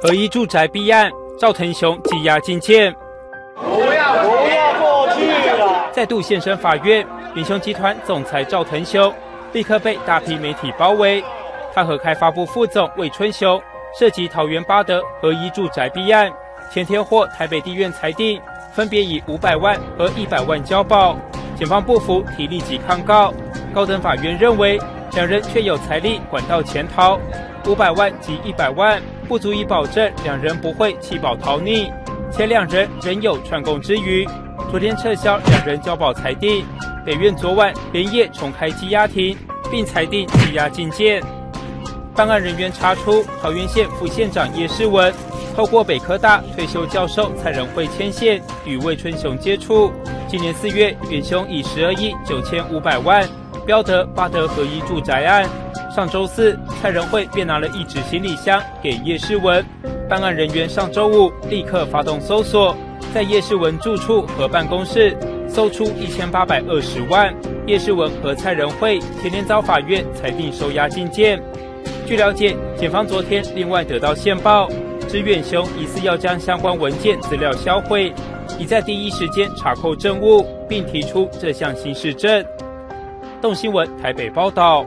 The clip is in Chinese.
合一住宅弊案，赵腾雄羁押进监。不要不要过去了！再度现身法院，元雄集团总裁赵腾雄立刻被大批媒体包围。他和开发部副总魏春雄涉及桃园八德合一住宅弊案，前天获台北地院裁定，分别以五百万和一百万交保。检方不服，提立即抗告。高等法院认为，两人确有财力管道潜逃，五百万及一百万不足以保证两人不会弃保逃匿，且两人仍有串供之余，昨天撤销两人交保裁定。北院昨晚连夜重开羁押庭，并裁定羁押禁见。办案人员查出，桃园县副县长叶世文透过北科大退休教授蔡仁惠牵线，与魏春雄接触。今年四月，远雄以十二亿九千五百万标得巴德合一住宅案。上周四，蔡仁惠便拿了一纸行李箱给叶世文。办案人员上周五立刻发动搜索，在叶世文住处和办公室搜出一千八百二十万。叶世文和蔡仁惠前天遭法院裁定收押禁见。据了解，检方昨天另外得到线报，指远雄疑似要将相关文件资料销毁。已在第一时间查扣证物，并提出这项新事证。动新闻台北报道。